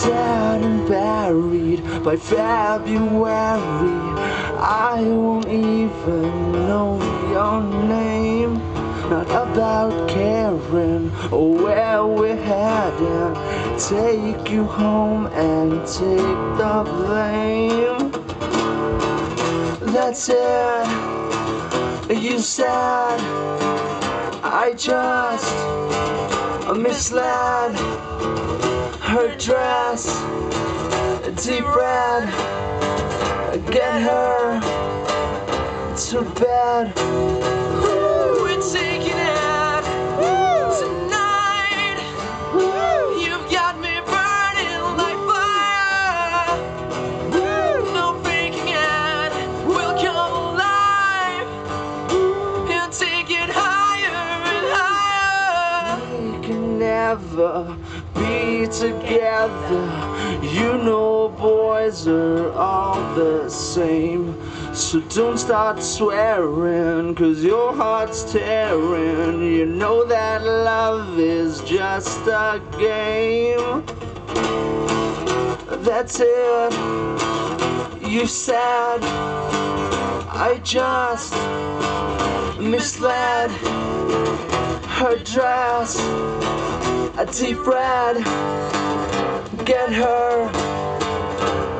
Dead and buried by February. I won't even know your name. Not about caring or where we're heading. Take you home and take the blame. That's it. You said I just misled her dress deep red get her to bed never be together. You know boys are all the same. So don't start swearing Cause your heart's tearing. You know that love is just a game. That's it. You said I just misled her dress a deep red. Get her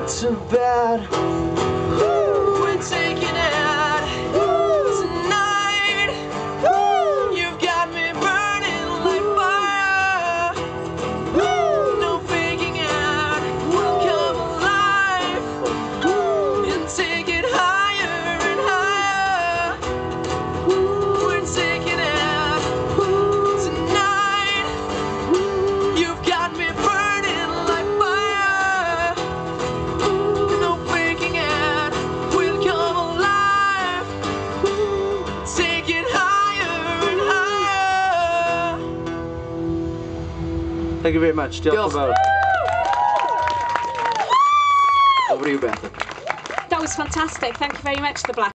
to bed thank you very much Del Pavote. over to you Beth That was fantastic. Thank you very much, The Black.